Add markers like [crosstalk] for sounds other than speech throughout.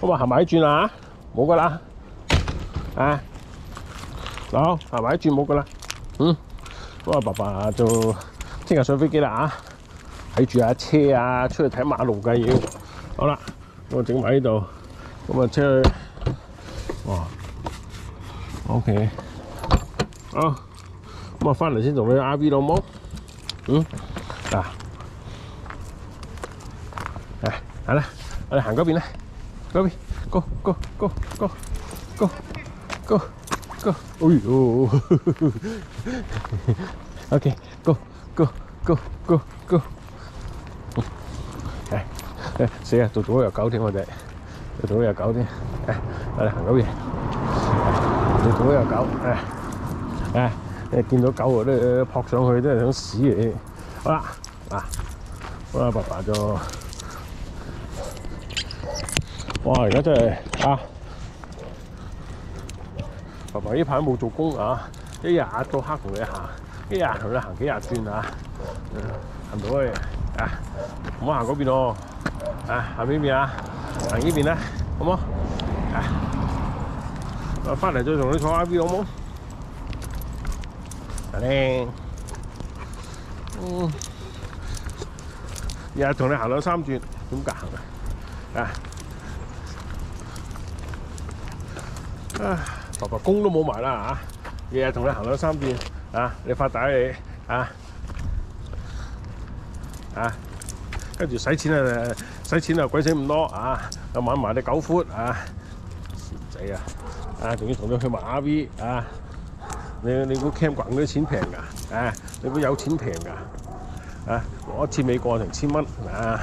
咁啊行埋一转啦，冇噶啦，啊，好行埋一转冇噶啦，嗯，咁啊爸爸就听日上飞机啦啊，睇住下车啊，出去睇马路嘅要，好啦，咁啊整埋呢度，咁啊車去，哇，OK，好，咁啊翻嚟先做你 R V 好冇？嗯，嗱，誒，係啦，我哋行嗰边啦。嗰邊，go go go go go go go，哎呦，OK，go go go go go，誒誒死啊！做咗又狗添我哋，做咗又狗添，誒我哋行嗰邊，做咗又狗，誒誒誒見到狗啊都撲上去都系想屎嚟，好啦嗱，好啦爸爸就。哇！而家真係啊，爸爸呢排冇做工啊，一日到黑同你行，一日同你行幾廿轉啊，行到去啊，唔好行嗰邊咯，啊行邊邊啊？行呢邊啦，好冇？啊，我翻嚟再同你坐 R V 好冇？阿靚，嗯，日日同你行兩三轉，點解行啊？啊！啊！爸爸工都冇埋啦嚇，日日同你行兩三遍啊！你发达你啊啊！跟住使钱啊，使钱啊鬼死咁多啊！又買埋啲狗闊啊，仔啊！啊，仲要同你去埋 R V 啊！你你估 camp 嗰啲钱平㗎？啊！你估有钱平㗎？啊！攞一次美國成千蚊啊！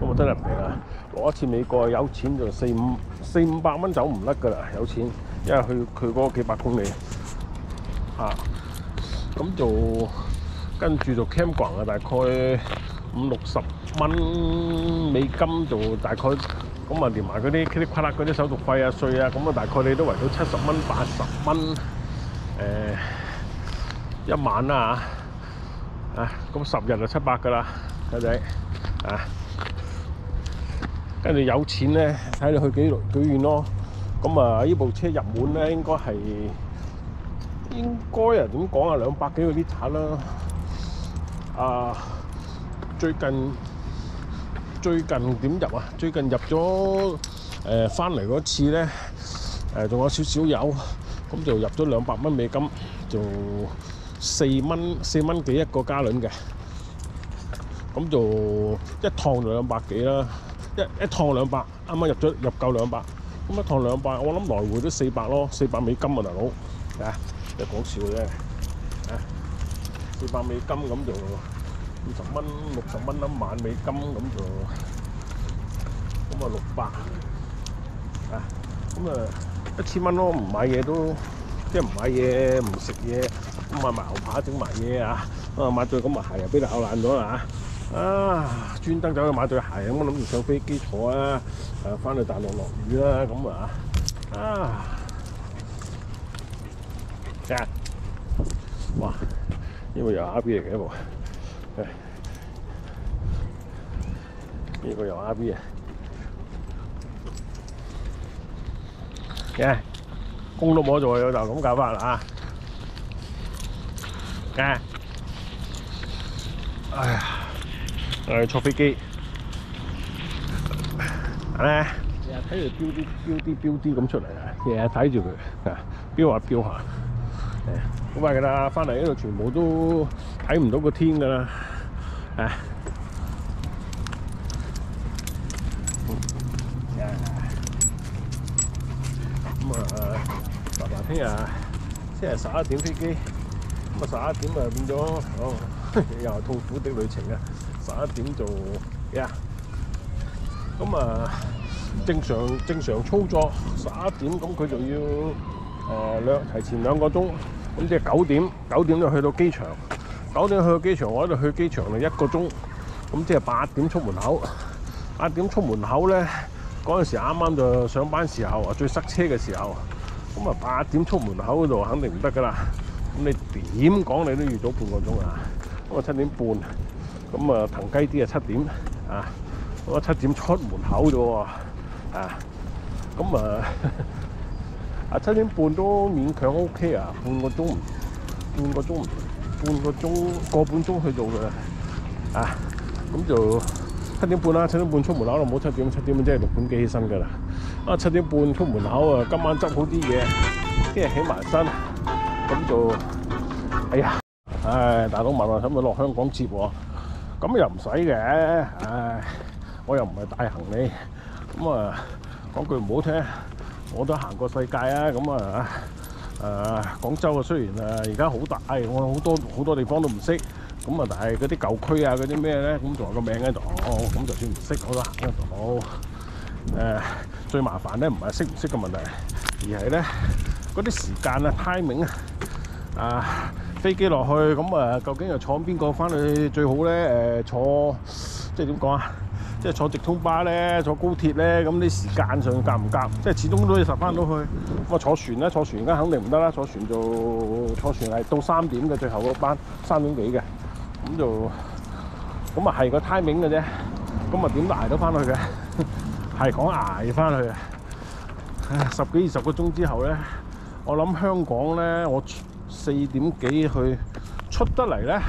咁啊真係唔平啊！攞一次美國有錢就四五四五百蚊走唔甩㗎啦，有錢，因為佢佢嗰幾百公里啊，咁就跟住就 campground 啊，大概五六十蚊美金就大概咁啊，連埋嗰啲噼里啪啦嗰啲手續費啊、稅啊，咁啊大概你都圍到七十蚊、八十蚊誒一晚啦嚇，啊咁十日就七百㗎啦，仔仔啊！跟住有錢咧，睇你去幾幾遠咯。咁啊，呢部車入門咧，應該係應該啊點講啊，兩百幾個 l i t e 啦。啊，最近最近點入啊？最近入咗誒翻嚟嗰次咧，誒仲有少少油，咁就入咗兩百蚊美金，就四蚊四蚊幾一個加侖嘅。咁就一趟就兩百幾啦。一一趟兩百，啱啱入咗入夠兩百，咁一趟兩百，我諗來回都四百咯，四百美金啊，大佬，啊，一講笑啫，啊，四百美金咁就五十蚊、六十蚊一晚美金咁就，咁啊六百，啊，咁啊一千蚊咯，唔買嘢都，即係唔買嘢唔食嘢，咁買埋牛扒整埋嘢啊，啊買對咁啊鞋又俾你咬爛咗啦嚇。啊！專登走去買對鞋，咁我諗住上飛機坐啊！誒，翻去大陸落雨啦，咁啊啊！呀！哇！呢個又 R B 嚟嘅一部，呢個又 R B 啊！嘅工都冇做，就咁搞法啦啊！嘅，哎呀！誒坐飛機，咧日日睇住標啲標啲標啲咁出嚟啊！日日睇住佢啊，標下標下，誒好快㗎啦！翻嚟呢度全部都睇唔到个天噶啦，啊！咁啊，爸爸聽日即系十一点飞机，咁啊十一点啊变咗哦，[laughs] 又係痛苦的旅程啊！十一點做呀，咁啊正常正常操作十一點，咁佢就要誒兩提前兩個鐘，咁即係九點九點就去到機場，九點去到機場，我喺度去機場就一個鐘，咁即係八點出門口，八點出門口咧嗰陣時啱啱就上班時候啊，最塞車嘅時候，咁啊八點出門口嗰度肯定唔得噶啦，咁你點講你都預早半個鐘啊，我七點半。咁啊，騰雞啲啊七點啊，我七點出門口啫喎，啊，咁啊 [laughs] 啊七點半都勉強 OK 啊，半個鐘，半個鐘，半個鐘個半鐘去做嘅，啊，咁就七點半啦，七點半出門口咯，唔好七點，七點即係六點幾起身㗎啦，啊七點半出門口啊，今晚執好啲嘢，聽日起埋身，咁就哎呀，唉，大佬問我使唔使落香港接喎？咁又唔使嘅，唉。我又唔係帶行李，咁啊講句唔好聽，我都行過世界啊！咁啊誒廣州啊，雖然啊而家好大，我好多好多地方都唔識，咁啊但係嗰啲舊區啊嗰啲咩咧，咁仲有個名喺度，咁就算唔識我都行得到。誒最麻煩咧唔係識唔識嘅問題，而係咧嗰啲時間啊 timing 啊，啊飛機落去咁啊，究竟又坐邊個翻去最好咧？誒坐即係點講啊？即係坐直通巴咧，坐高鐵咧，咁啲時間上夾唔夾？即係始終都要十翻到去。咁啊坐船咧，坐船而家肯定唔得啦。坐船就坐船係到三點嘅最後嗰班，三點幾嘅。咁就咁啊係個 timing 嘅啫。咁啊點都捱到翻去嘅，係講捱翻去啊！十幾二十個鐘之後咧，我諗香港咧，我四點幾去出得嚟咧，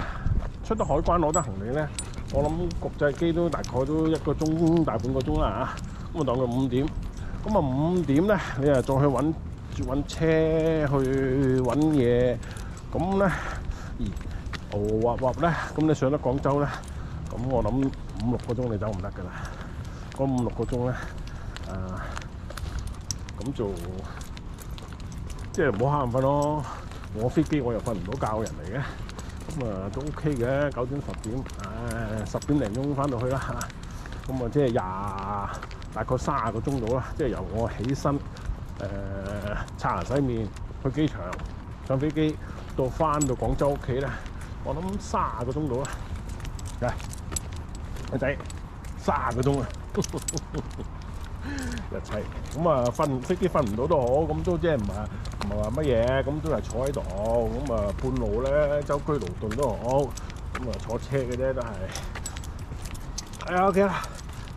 出得海關攞得行李咧。我諗國際機都大概都一個鐘大半個鐘啦嚇，咁啊當佢五點，咁啊五點咧，你啊再去揾揾車去揾嘢，咁咧，而牛滑滑咧，咁你上得廣州咧，咁我諗五六個鐘你走唔得噶啦，嗰五六個鐘咧，啊，咁就即係唔好瞌眼瞓咯，我飛機我又瞓唔到覺嘅人嚟嘅。咁啊都 OK 嘅，九點十點，誒十點零鐘翻到去啦嚇。咁啊即係廿大概卅個鐘到啦，即係由我起身誒刷牙洗面去機場上飛機到翻到廣州屋企咧，我諗卅個鐘到啦。嚟，阿仔，卅個鐘啊！[laughs] 一齊咁啊，瞓飛機瞓唔到都好，咁都即係唔係唔係話乜嘢，咁都係坐喺度，咁啊半路咧舟車勞頓都好，咁啊坐車嘅啫都係。係啊 OK 啦，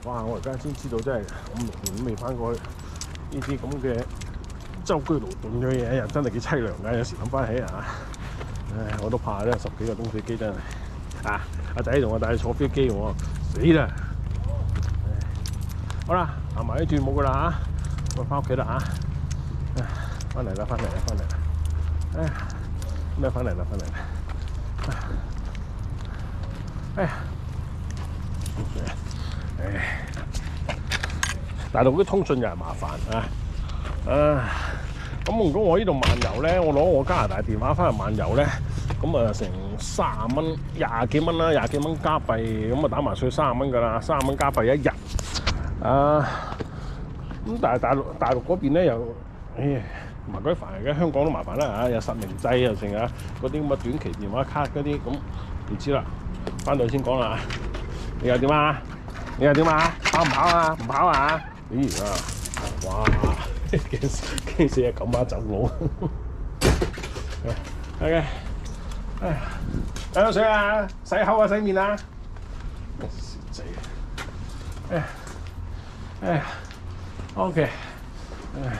哇！我而家先知道真係五六年都未翻過去呢啲咁嘅舟車勞頓嘅嘢，又真係幾凄涼㗎。有時諗翻起啊，唉，我都怕咧，十幾個鐘飛機真係啊！阿仔同我帶你坐飛機喎，死啦！好啦。行埋呢段冇噶啦嚇，我翻屋企啦嚇，翻嚟啦翻嚟啦翻嚟啦，哎呀咩翻嚟啦翻嚟啦，哎呀，唉，大陸啲通訊又係麻煩啊，啊，咁如果我呢度漫遊咧，我攞我加拿大電話翻嚟漫遊咧，咁啊成卅蚊廿幾蚊啦，廿幾蚊加幣，咁啊打埋稅卅蚊噶啦，卅蚊加幣一日。啊，咁但係大陸大陸嗰邊咧又，唉，麻鬼煩嘅，香港都麻煩啦嚇，有實名制又成啊，嗰啲咁嘅短期電話卡嗰啲，咁唔知啦，翻到去先講啦。你又點啊？你又點啊？跑唔跑啊？唔跑啊？咦啊！哇！驚驚死啊！九馬走佬。[laughs] OK，唉，飲咗水啊！洗口啊！洗面啊！小仔，唉。哎呀，OK，哎。